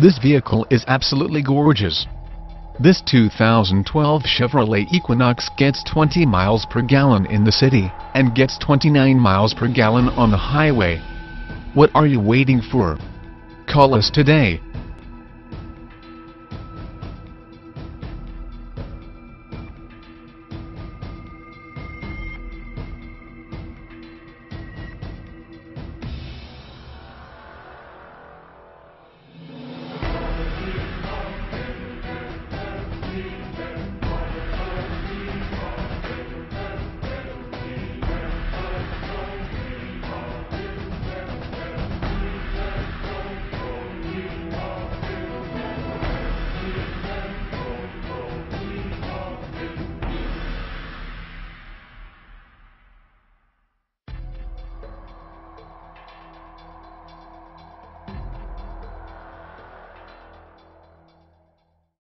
This vehicle is absolutely gorgeous. This 2012 Chevrolet Equinox gets 20 miles per gallon in the city, and gets 29 miles per gallon on the highway. What are you waiting for? Call us today